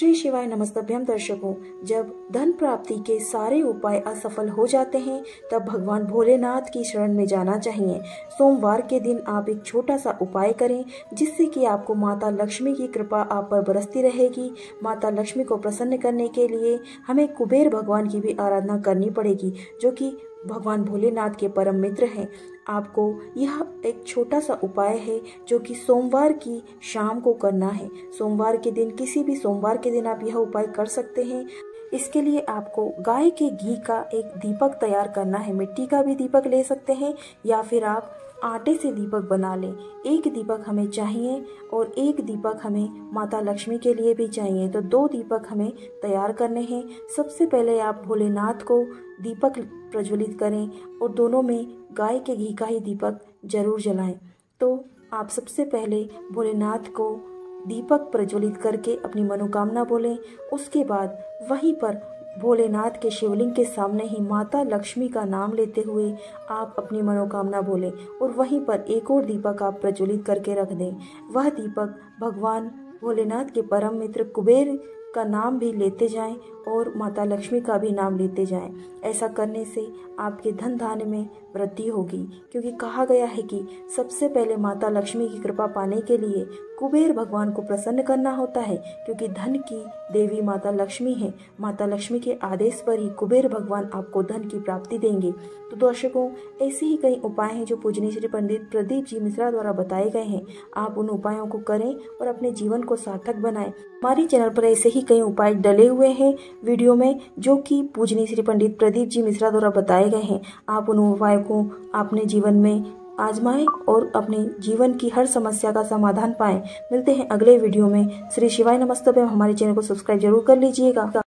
श्री शिवाय नमस्तभ्यम दर्शकों, जब धन प्राप्ति के सारे उपाय असफल हो जाते हैं, तब भगवान भोलेनाथ की शरण में जाना चाहिए। सोमवार के दिन आप एक छोटा सा उपाय करें, जिससे कि आपको माता लक्ष्मी की कृपा आप पर बरसती रहेगी। माता लक्ष्मी को प्रसन्न करने के लिए हमें कुबेर भगवान की भी आराधना करनी पड़ेगी, जो कि भगवान भोलेनाथ के परम मित्र हैं। आपको यह एक छोटा सा उपाय है जो कि सोमवार की शाम को करना है। सोमवार के दिन, किसी भी सोमवार के दिन आप यह उपाय कर सकते हैं। इसके लिए आपको गाय के घी का एक दीपक तैयार करना है। मिट्टी का भी दीपक ले सकते हैं या फिर आप आटे से दीपक बना लें। एक दीपक हमें चाहिए और एक दीपक हमें माता लक्ष्मी के लिए भी चाहिए। तो दो दीपक हमें तैयार करने हैं। सबसे पहले आप भोलेनाथ को दीपक प्रज्वलित करें और दोनों में गाय के घी का ही दीपक ज़रूर जलाएँ। तो आप सबसे पहले भोलेनाथ को दीपक प्रज्वलित करके अपनी मनोकामना बोले। उसके बाद वहीं पर भोलेनाथ के शिवलिंग के सामने ही माता लक्ष्मी का नाम लेते हुए आप अपनी मनोकामना बोलें और वहीं पर एक और दीपक आप प्रज्वलित करके रख दें। वह दीपक भगवान भोलेनाथ के परम मित्र कुबेर का नाम भी लेते जाएँ और माता लक्ष्मी का भी नाम लेते जाएँ। ऐसा करने से आपके धन धान्य में वृद्धि होगी, क्योंकि कहा गया है कि सबसे पहले माता लक्ष्मी की कृपा पाने के लिए कुबेर भगवान को प्रसन्न करना होता है, क्योंकि धन की देवी माता लक्ष्मी है। माता लक्ष्मी के आदेश पर ही कुबेर भगवान आपको धन की प्राप्ति देंगे। तो दर्शकों, ऐसे ही कई उपाय हैं जो पूजनी श्री पंडित प्रदीप जी मिश्रा द्वारा बताए गए हैं। आप उन उपायों को करें और अपने जीवन को सार्थक बनाएँ। हमारे चैनल पर ऐसे ही कई उपाय डले हुए हैं। वीडियो में, जो कि पूजनी श्री पंडित प्रदीप जी मिश्रा द्वारा बताए गए हैं। आप उन उपाय को अपने जीवन में आजमाएँ और अपने जीवन की हर समस्या का समाधान पाएँ। मिलते हैं अगले वीडियो में। श्री शिवाय नमस्ते हमारे चैनल को सब्सक्राइब ज़रूर कर लीजिएगा।